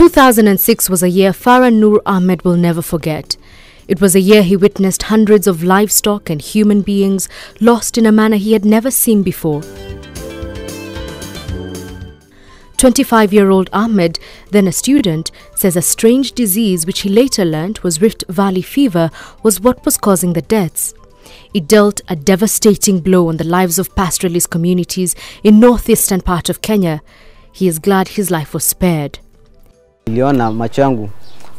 2006 was a year Farah Noor Ahmed will never forget. It was a year he witnessed hundreds of livestock and human beings lost in a manner he had never seen before. 25 year old Ahmed, then a student, says a strange disease which he later learnt was Rift Valley fever was what was causing the deaths. It dealt a devastating blow on the lives of pastoralist communities in northeastern part of Kenya. He is glad his life was spared. Niliona macho yangu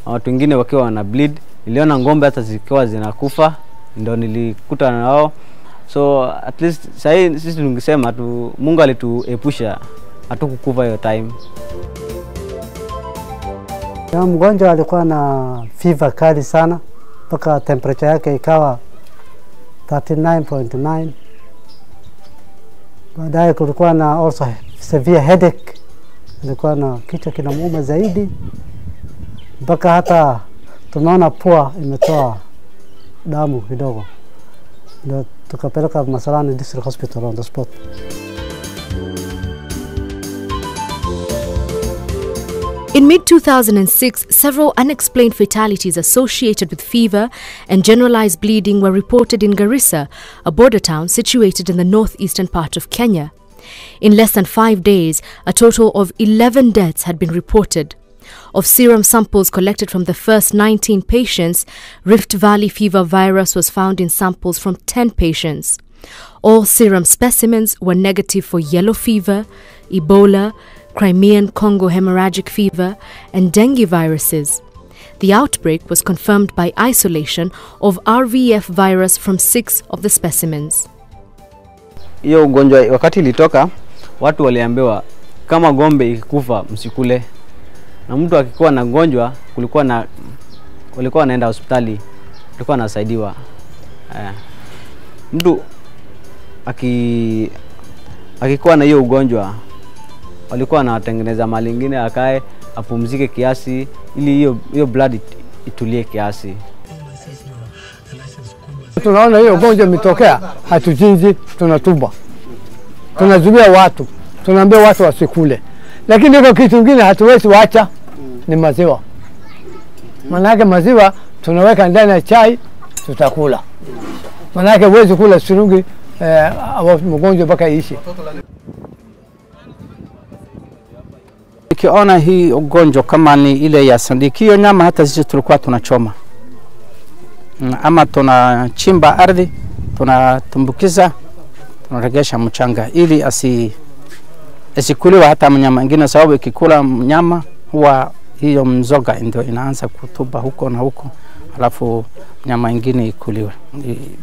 watu wengine wakiwa wana bleed, niliona ng'ombe hata zikiwa zinakufa, ndo nilikuta nao. So at least sahii sisi tungesema tu Mungu alituepusha hatukukufa hiyo time. Ya mgonjwa alikuwa na fiva kali sana mpaka temperature yake ikawa 39.9. Baadaye kulikuwa na also severe headache, na kichwa kinamuuma zaidi mpaka hata tumeona pua imetoa damu kidogo, ndio tukapeleka Masalani District Hospital on the spot. In mid 2006, several unexplained fatalities associated with fever and generalized bleeding were reported in Garissa, a border town situated in the northeastern part of Kenya. In less than five days, a total of 11 deaths had been reported. Of serum samples collected from the first 19 patients, Rift Valley fever virus was found in samples from 10 patients. All serum specimens were negative for yellow fever, Ebola, Crimean Congo hemorrhagic fever, and dengue viruses. The outbreak was confirmed by isolation of RVF virus from six of the specimens. Hiyo ugonjwa wakati ilitoka, watu waliambiwa kama gombe ikikufa msikule, na mtu akikuwa na gonjwa, kulikuwa na walikuwa wanaenda hospitali, walikuwa wanasaidiwa. Eh, mtu aki akikuwa na hiyo ugonjwa walikuwa wanatengeneza mali ingine akae apumzike kiasi, ili hiyo hiyo blood it- itulie kiasi. Tunaona hiyo ugonjwa imetokea, hatuchinji, tunatuba, tunazuia watu, tunaambia watu wasikule, lakini iko kitu kingine hatuwezi wacha ni maziwa. Manake maziwa tunaweka ndani ya chai, tutakula. Manake huwezi kula surungi eh, mgonjwa mpaka iishi. Ikiona hii ugonjwa kama ni ile ya sandiki, hiyo nyama hata sisi tulikuwa tunachoma ama tunachimba ardhi, tunatumbukiza, tunaregesha mchanga ili asi isikuliwa hata mnyama ingine, sababu ikikula mnyama huwa hiyo mzoga ndio inaanza kutuba huko na huko, alafu mnyama ingine ikuliwe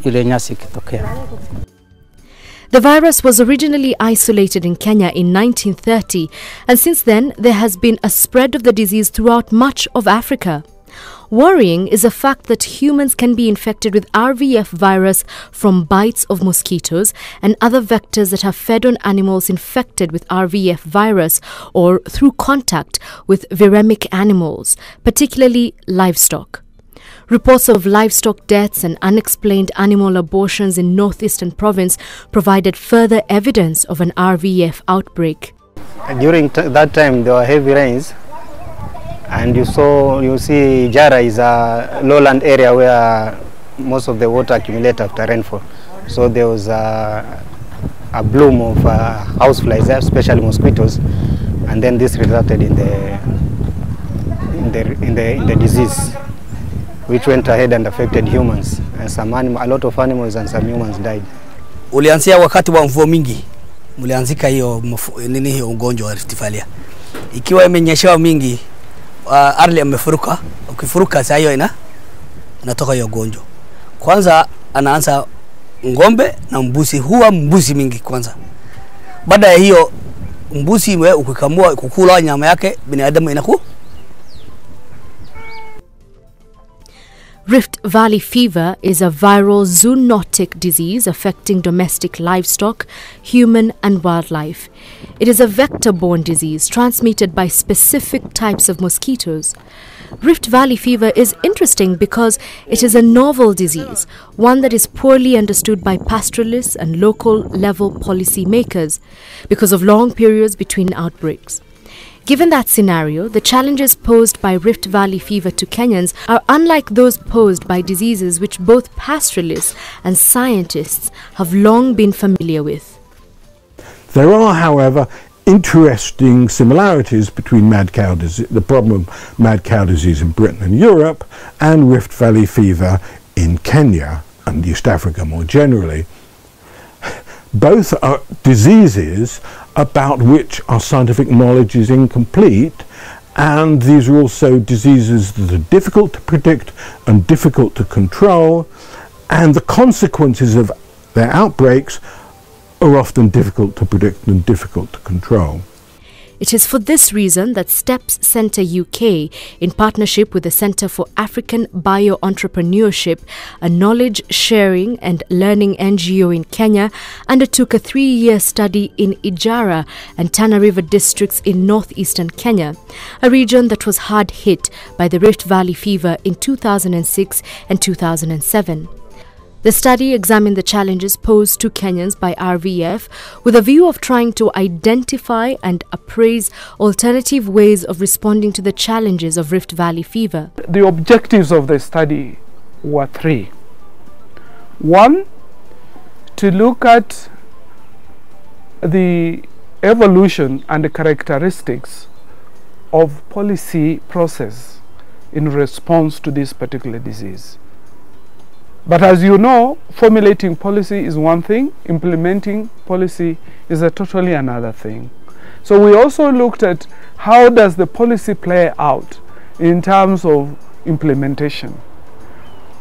ile nyasi ikitokea. The virus was originally isolated in Kenya in 1930, and since then there has been a spread of the disease throughout much of Africa. Worrying is the fact that humans can be infected with RVF virus from bites of mosquitoes and other vectors that have fed on animals infected with RVF virus or through contact with viremic animals, particularly livestock. Reports of livestock deaths and unexplained animal abortions in northeastern province provided further evidence of an RVF outbreak. During that time, there were heavy rains, and you saw you see Jara is a lowland area where most of the water accumulate after rainfall. So there was a, a bloom of uh, houseflies, especially mosquitoes, and then this resulted in the in the in the, in the disease, which went ahead and affected humans. And some animal, a lot of animals and some humans died. ulianzia wakati wa mvua mingi, mlianzika hiyo nini hiyo ugonjwa wa Rift. Ikiwa imenyeshewa mingi, uh, ardhi amefuruka, ukifuruka saa hiyo ina natoka hiyo gonjo. Kwanza anaanza ng'ombe na mbuzi, huwa mbuzi mingi kwanza. Baada ya hiyo mbuzi we ukikamua kukula nyama yake, binadamu inaku Rift Valley fever is a viral zoonotic disease affecting domestic livestock, human, and wildlife. It is a vector borne disease transmitted by specific types of mosquitoes. Rift Valley fever is interesting because it is a novel disease, one that is poorly understood by pastoralists and local level policy makers because of long periods between outbreaks. Given that scenario, the challenges posed by Rift Valley fever to Kenyans are unlike those posed by diseases which both pastoralists and scientists have long been familiar with. There are, however, interesting similarities between mad cow disease, the problem of mad cow disease in Britain and Europe, and Rift Valley fever in Kenya and East Africa more generally. Both are diseases about which our scientific knowledge is incomplete, and these are also diseases that are difficult to predict and difficult to control, and the consequences of their outbreaks are often difficult to predict and difficult to control. It is for this reason that STEPS Centre UK, in partnership with the Centre for African Bio Entrepreneurship, a knowledge sharing and learning NGO in Kenya, undertook a three year study in Ijara and Tana River districts in northeastern Kenya, a region that was hard hit by the Rift Valley fever in 2006 and 2007. The study examined the challenges posed to Kenyans by RVF with a view of trying to identify and appraise alternative ways of responding to the challenges of Rift Valley fever. The objectives of the study were three. One, to look at the evolution and the characteristics of policy process in response to this particular disease. But as you know, formulating policy is one thing, implementing policy is a totally another thing. So we also looked at how does the policy play out in terms of implementation.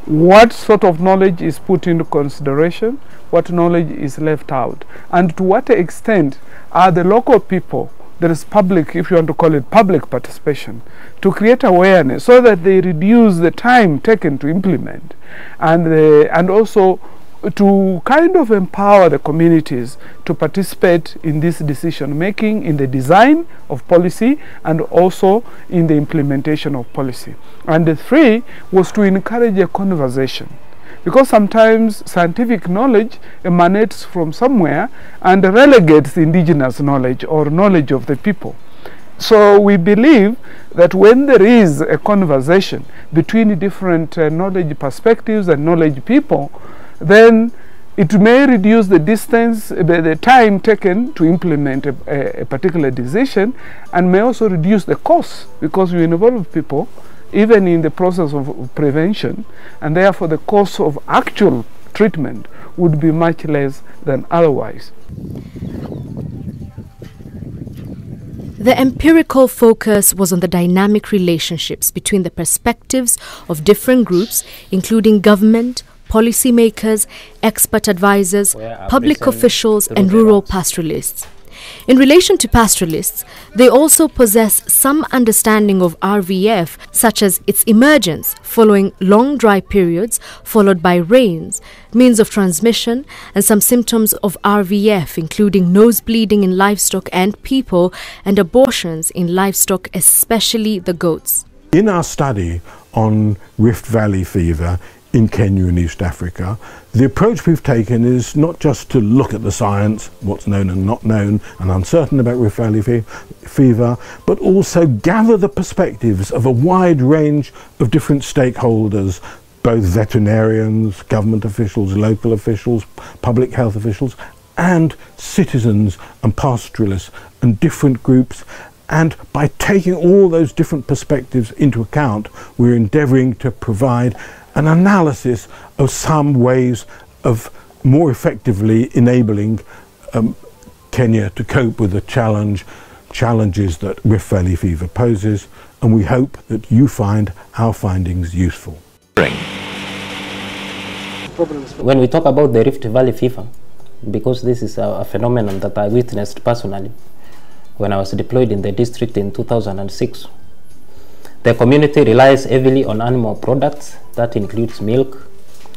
What sort of knowledge is put into consideration, what knowledge is left out, and to what extent are the local people there is public, if you want to call it public participation, to create awareness so that they reduce the time taken to implement and, uh, and also to kind of empower the communities to participate in this decision making, in the design of policy, and also in the implementation of policy. And the three was to encourage a conversation because sometimes scientific knowledge emanates from somewhere and relegates indigenous knowledge or knowledge of the people. So we believe that when there is a conversation between different uh, knowledge perspectives and knowledge people, then it may reduce the distance, the, the time taken to implement a, a particular decision and may also reduce the cost because you involve people even in the process of prevention, and therefore the cost of actual treatment would be much less than otherwise. The empirical focus was on the dynamic relationships between the perspectives of different groups, including government, policymakers, expert advisors, public officials, and rural pastoralists. In relation to pastoralists, they also possess some understanding of RVF, such as its emergence following long dry periods followed by rains, means of transmission, and some symptoms of RVF, including nose bleeding in livestock and people, and abortions in livestock, especially the goats. In our study on Rift Valley fever in Kenya and East Africa, the approach we've taken is not just to look at the science, what's known and not known, and uncertain about Rift fever, but also gather the perspectives of a wide range of different stakeholders, both veterinarians, government officials, local officials, public health officials, and citizens and pastoralists and different groups. And by taking all those different perspectives into account, we're endeavouring to provide an analysis of some ways of more effectively enabling um, Kenya to cope with the challenge challenges that Rift Valley fever poses, and we hope that you find our findings useful. When we talk about the Rift Valley fever, because this is a, a phenomenon that I witnessed personally when I was deployed in the district in 2006, the community relies heavily on animal products, that includes milk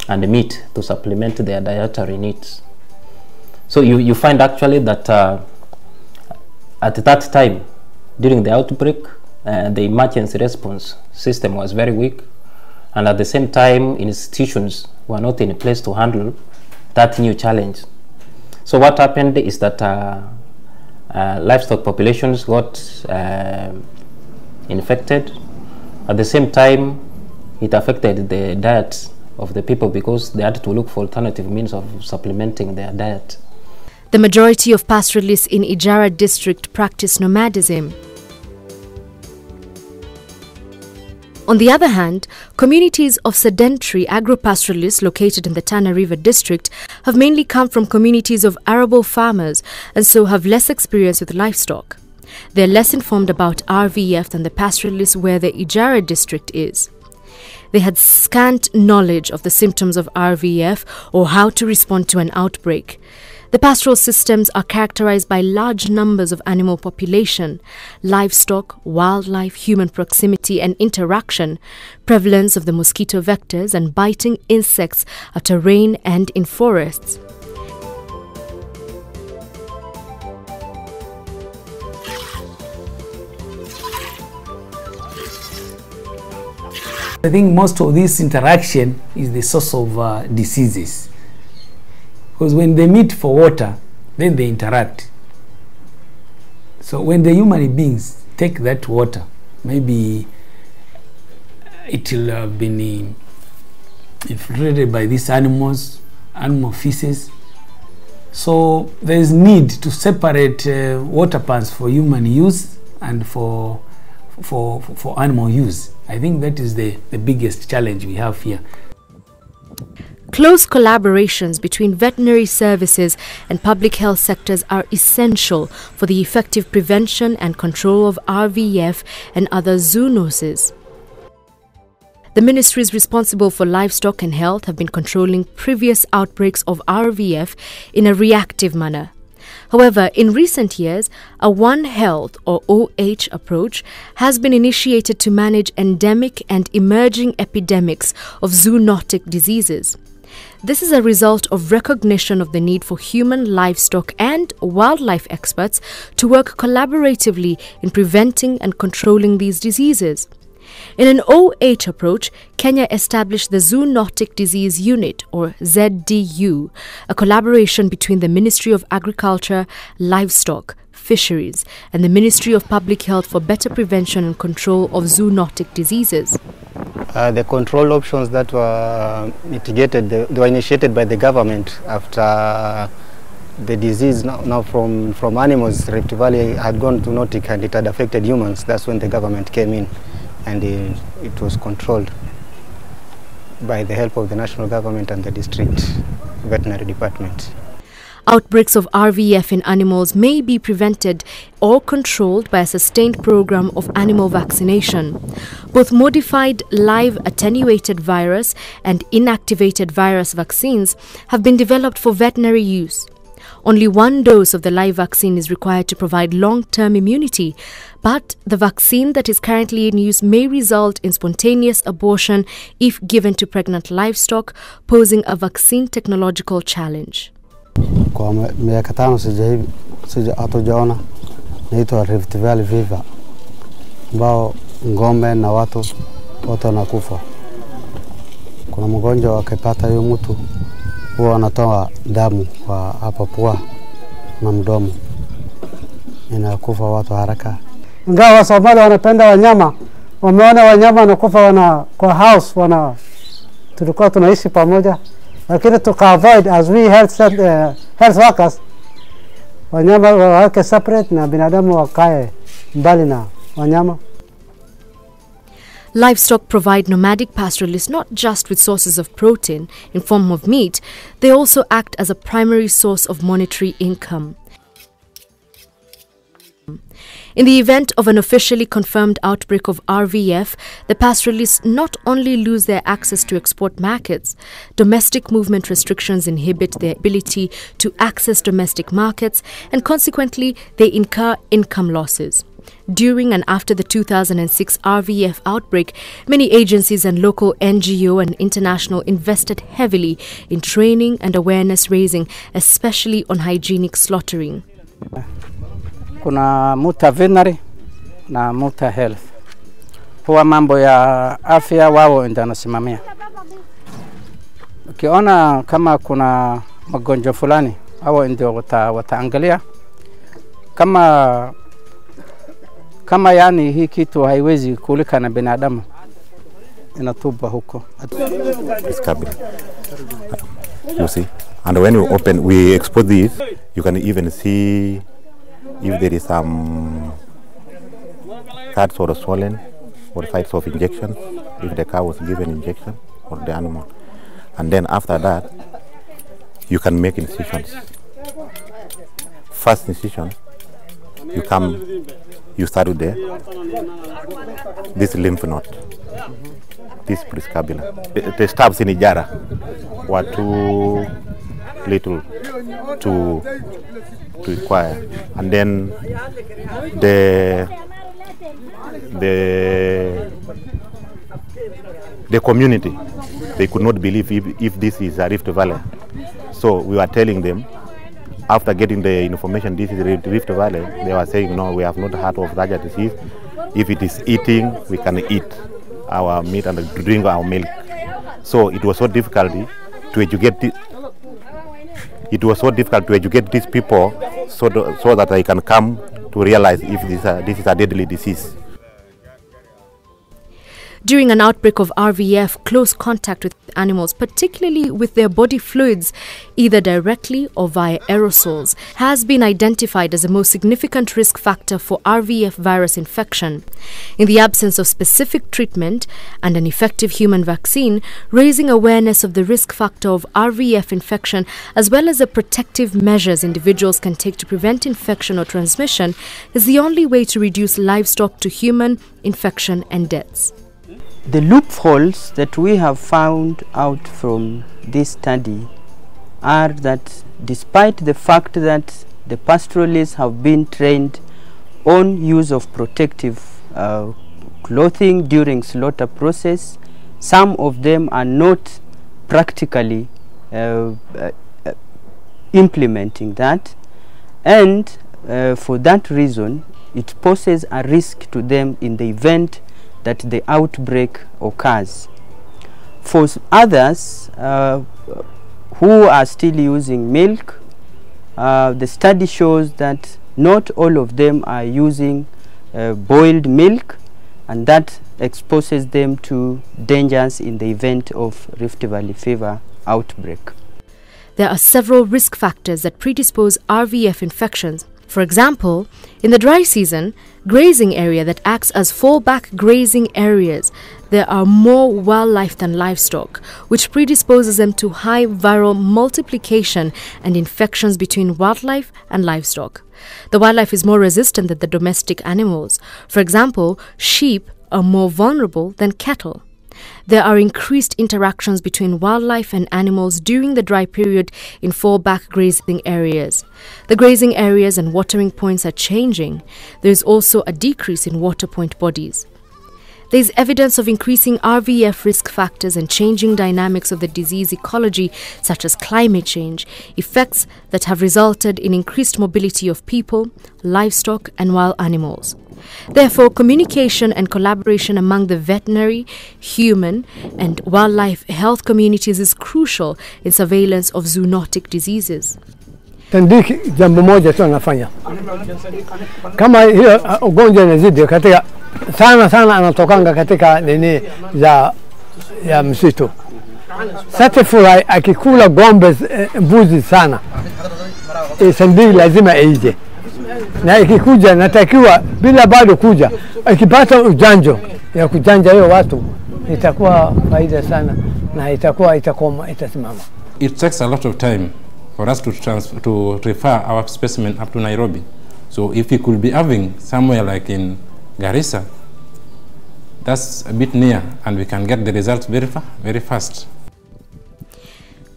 and meat to supplement their dietary needs. So you, you find actually that uh, at that time, during the outbreak, uh, the emergency response system was very weak, and at the same time, institutions were not in place to handle that new challenge. So what happened is that uh, uh, livestock populations got uh, infected. At the same time, it affected the diet of the people because they had to look for alternative means of supplementing their diet. The majority of pastoralists in Ijara district practice nomadism. On the other hand, communities of sedentary agro-pastoralists located in the Tana River district have mainly come from communities of arable farmers and so have less experience with livestock. They are less informed about RVF than the pastoralists where the Ijara district is. They had scant knowledge of the symptoms of RVF or how to respond to an outbreak. The pastoral systems are characterized by large numbers of animal population, livestock, wildlife, human proximity and interaction, prevalence of the mosquito vectors and biting insects at terrain and in forests. I think most of this interaction is the source of uh, diseases. Because when they meet for water, then they interact. So when the human beings take that water, maybe it will have been infiltrated by these animals, animal feces. So there is need to separate uh, water pans for human use and for, for, for animal use. I think that is the, the biggest challenge we have here. Close collaborations between veterinary services and public health sectors are essential for the effective prevention and control of RVF and other zoonoses. The ministries responsible for livestock and health have been controlling previous outbreaks of RVF in a reactive manner. However, in recent years, a One Health or OH approach has been initiated to manage endemic and emerging epidemics of zoonotic diseases. This is a result of recognition of the need for human, livestock, and wildlife experts to work collaboratively in preventing and controlling these diseases. In an OH approach, Kenya established the Zoonotic Disease Unit, or ZDU, a collaboration between the Ministry of Agriculture, Livestock, Fisheries, and the Ministry of Public Health for better prevention and control of zoonotic diseases. Uh, the control options that were mitigated, they, were initiated by the government after the disease now, now from, from animals, Rift Valley had gone to Nautic and it had affected humans. That's when the government came in and it, it was controlled by the help of the national government and the district veterinary department. Outbreaks of RVF in animals may be prevented or controlled by a sustained program of animal vaccination. Both modified live attenuated virus and inactivated virus vaccines have been developed for veterinary use. Only one dose of the live vaccine is required to provide long term immunity, but the vaccine that is currently in use may result in spontaneous abortion if given to pregnant livestock, posing a vaccine technological challenge. Kwa miaka tano hatujaona naitwa ambao ng'ombe na watu wote wanakufa. Kuna mgonjwa wakipata huyo mtu huwa wanatoa damu kwa hapa pua na mdomo, inakufa watu haraka. Ingawa Wasomali wanapenda wanyama, wameona wanyama wanakufa wana kwa house wana tulikuwa tunaishi pamoja lakini tuka avoid as we health, uh, health workers wanyama waweke separate na binadamu wakae mbali na wanyama. Livestock provide nomadic pastoralists not just with sources of protein in form of meat, they also act as a primary source of monetary income. In the event of an officially confirmed outbreak of RVF, the pastoralists not only lose their access to export markets, domestic movement restrictions inhibit their ability to access domestic markets, and consequently, they incur income losses. During and after the 2006 RVF outbreak, many agencies and local NGO and international invested heavily in training and awareness raising, especially on hygienic slaughtering. kuna Muta Veterinary na Muta Health. Huwa mambo ya afya wao ndio wanasimamia. Ukiona kama kuna magonjwa fulani, hao ndio wata, wataangalia kama kama yani hii kitu haiwezi kulika na binadamu inatupa huko. You see, and when you open, we expose this. You can even see if there is some cuts or swollen or sites of injection, if the cow was given injection or the animal, and then after that, you can make incisions. First incision, you come, you there this lymph node this prescabula. The, the stabs in Ijara were too little to to require, and then the the the community they could not believe if, if this is a Rift Valley. So we were telling them after getting the information this is Rift Valley, they were saying no, we have not heard of Raja disease. If it is eating, we can eat our meat and drink our milk. So it was so difficult to educate. It was so difficult to educate these people so, so that they can come to realize if this, uh, this is a deadly disease. During an outbreak of RVF, close contact with animals, particularly with their body fluids, either directly or via aerosols, has been identified as a most significant risk factor for RVF virus infection. In the absence of specific treatment and an effective human vaccine, raising awareness of the risk factor of RVF infection as well as the protective measures individuals can take to prevent infection or transmission is the only way to reduce livestock to human infection and deaths. The loopholes that we have found out from this study are that despite the fact that the pastoralists have been trained on use of protective uh, clothing during slaughter process, some of them are not practically uh, uh, implementing that. And uh, for that reason it poses a risk to them in the event that the outbreak occurs. For others uh, who are still using milk, uh, the study shows that not all of them are using uh, boiled milk and that exposes them to dangers in the event of Rift Valley fever outbreak. There are several risk factors that predispose RVF infections. For example, in the dry season, grazing area that acts as fallback grazing areas, there are more wildlife than livestock, which predisposes them to high viral multiplication and infections between wildlife and livestock. The wildlife is more resistant than the domestic animals. For example, sheep are more vulnerable than cattle. There are increased interactions between wildlife and animals during the dry period in fallback grazing areas. The grazing areas and watering points are changing. There is also a decrease in water point bodies. There is evidence of increasing RVF risk factors and changing dynamics of the disease ecology, such as climate change, effects that have resulted in increased mobility of people, livestock, and wild animals. Therefore, communication and collaboration among the veterinary, human, and wildlife health communities is crucial in surveillance of zoonotic diseases. Tandiki jambo moja tu anafanya kama hiyo uh, ugonjwa inazidi katika sana sana anatokanga katika nini za ya msitu. Satifly akikula gombe eh, mbuzi sana e, lazima ije na ikikuja natakiwa bila bado kuja, ikipata ujanjo ya kujanja hiyo watu itakuwa faida sana na itakuwa itakoma itasimama. it takes a lot of time for us to trans- to refer our specimen up to Nairobi. So if we could be having somewhere like in Garissa, that's a bit near, and we can get the results very fa- very fast.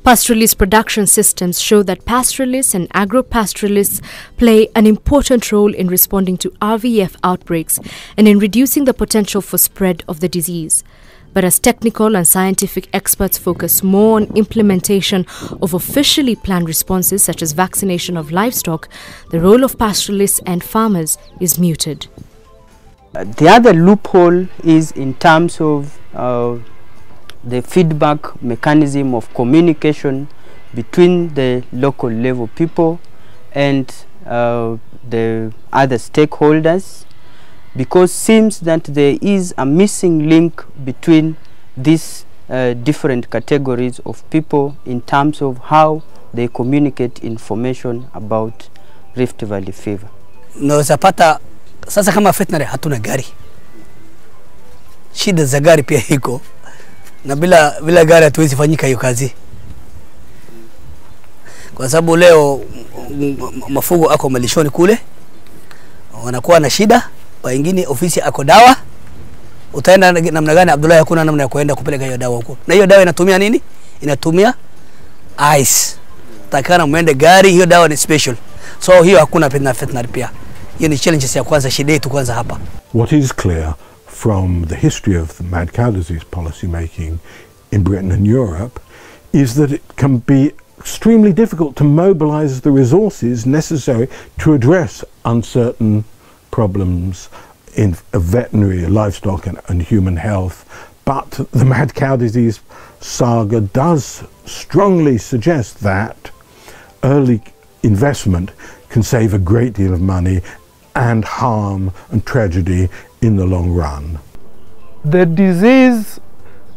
Pastoralist production systems show that pastoralists and agro-pastoralists play an important role in responding to RVF outbreaks and in reducing the potential for spread of the disease. But as technical and scientific experts focus more on implementation of officially planned responses such as vaccination of livestock, the role of pastoralists and farmers is muted. The other loophole is in terms of uh, the feedback mechanism of communication between the local level people and uh, the other stakeholders. Because seems that there is a missing link between these uh, different categories of people in terms of how they communicate information about Rift Valley fever. Unaweza pata sasa, kama veterinary hatuna gari, shida za gari pia iko na bila, bila gari hatuwezi fanyika hiyo kazi, kwa sababu leo mafugo ako malishoni kule wanakuwa na shida, wengine ofisi ako dawa, utaenda namna gani? Abdullahi, hakuna namna ya kuenda kupeleka hiyo dawa huko, na hiyo dawa inatumia nini? Inatumia ice. Takana mwende gari, hiyo dawa ni special, so hiyo hakuna na fitna. pia. Hiyo ni challenges ya kwanza, shida yetu kwanza hapa. What is clear from the history of the mad cow disease policy making in Britain and Europe is that it can be extremely difficult to mobilize the resources necessary to address uncertain problems in veterinary, livestock, and, and human health. But the mad cow disease saga does strongly suggest that early investment can save a great deal of money and harm and tragedy in the long run. The disease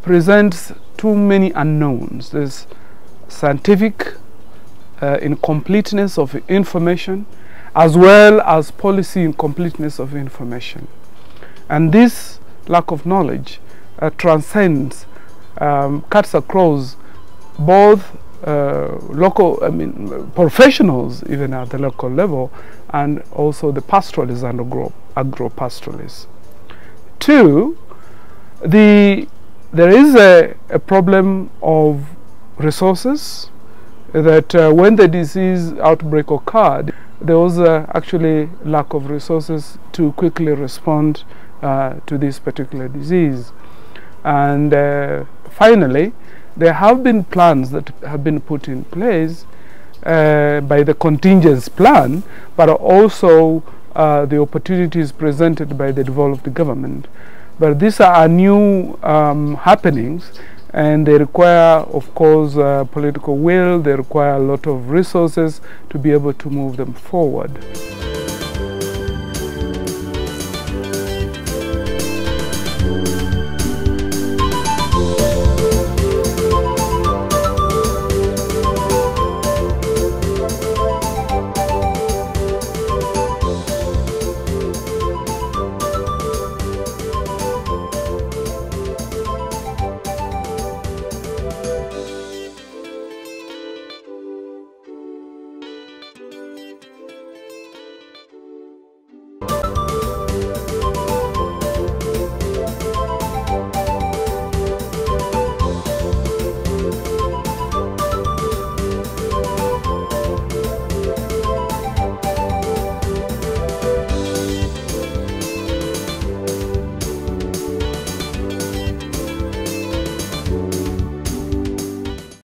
presents too many unknowns. There's scientific uh, incompleteness of information as well as policy incompleteness of information. And this lack of knowledge uh, transcends, um, cuts across both uh, local, I mean, professionals even at the local level, and also the pastoralists and agro, agro-pastoralists. Two, the, there is a, a problem of resources that uh, when the disease outbreak occurred, there was uh, actually lack of resources to quickly respond uh, to this particular disease. And uh, finally, there have been plans that have been put in place uh, by the contingency plan, but also uh, the opportunities presented by the devolved government. But these are new um, happenings and they require, of course, uh, political will, they require a lot of resources to be able to move them forward.